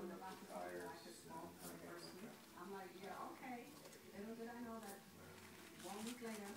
I'm like, yeah, okay. Little did I know that one week later,